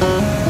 Bye.